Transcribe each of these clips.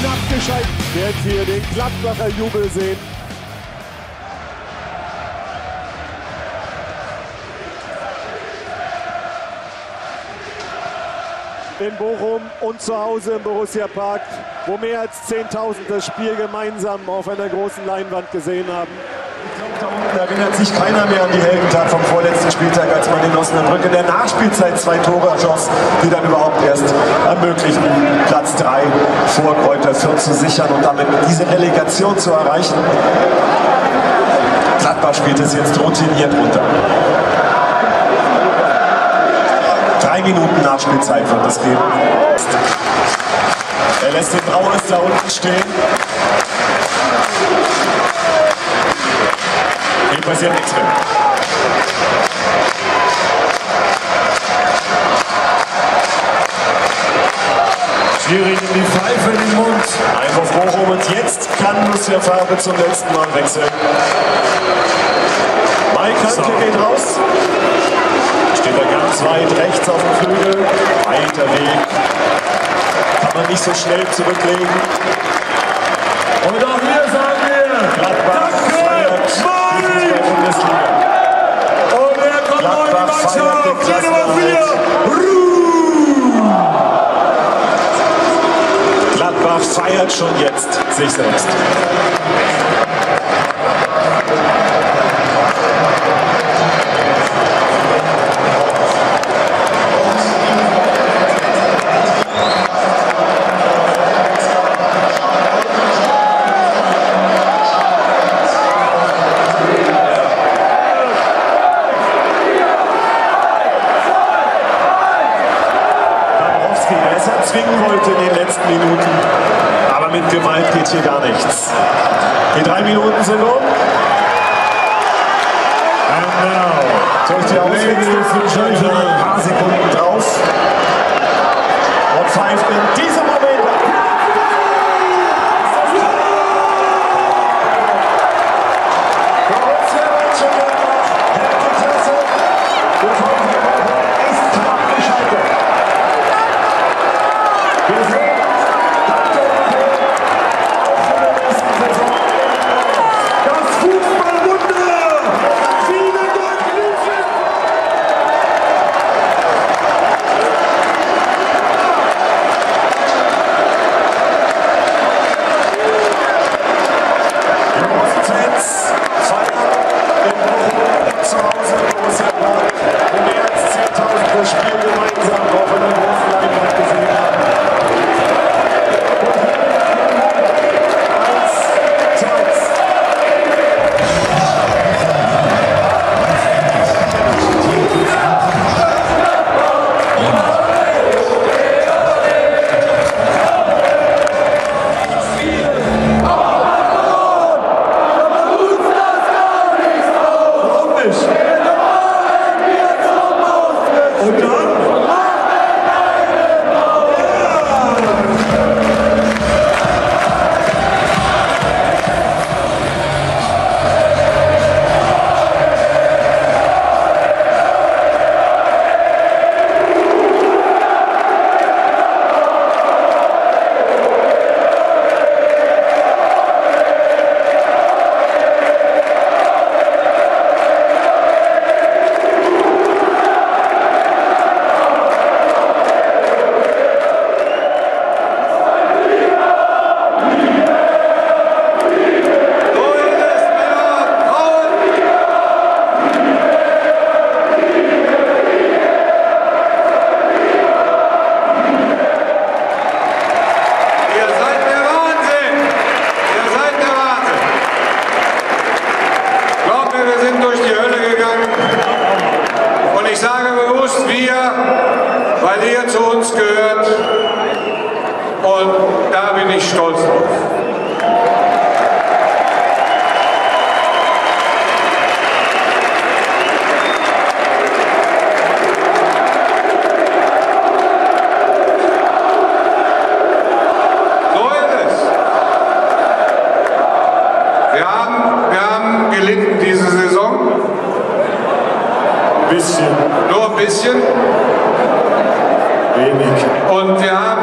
knapp gescheitert. Wird hier den Gladbacher Jubel sehen. In Bochum und zu Hause im Borussia Park, wo mehr als 10.000 das Spiel gemeinsam auf einer großen Leinwand gesehen haben. Da unten erinnert sich keiner mehr an die Heldentat vom vorletzten Spieltag, als man in Osnabrück in der Nachspielzeit zwei Tore erschoss, die dann überhaupt erst ermöglichten, Platz 3 vor Kräuter Fürth zu sichern und damit diese Relegation zu erreichen. Gladbach spielt es jetzt routiniert runter. Drei Minuten Nachspielzeit wird es geben. Er lässt den Brauers da unten stehen. Passiert nichts mehr. Schwierig in die Pfeife in den Mund. Einwurf Bochum und jetzt kann Lucia Farbe zum letzten Mal wechseln. Mike Hanke geht raus. Steht er ganz weit rechts auf dem Flügel. Weiter Weg. Kann man nicht so schnell zurücklegen. Und auch hier sagen wir, feiert schon jetzt sich selbst. Gewalt geht hier gar nichts. Die drei Minuten sind um. And now, durch die Auswechslung ein paar Sekunden drauf. Und pfeift in diesem ein bisschen. wenig. Und wir haben,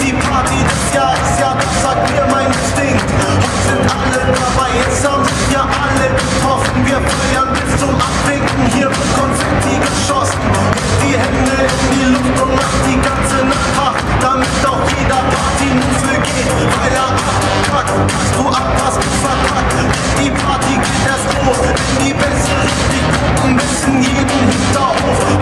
Die Party des Jahres, ja, das sagt mir mein Instinkt. Und sind alle dabei, jetzt haben wir alle getroffen. Wir feiern bis zum Abwinken, hier wird Konfetti geschossen. Die Hände in die Luft und macht die ganze Nacht wach, damit auch jeder Party-Move geht. Weil er abkackt, hast du ab, du verkackt. Die Party geht erst los, wenn die Bässe richtig gucken, wissen jeden Hinterhof.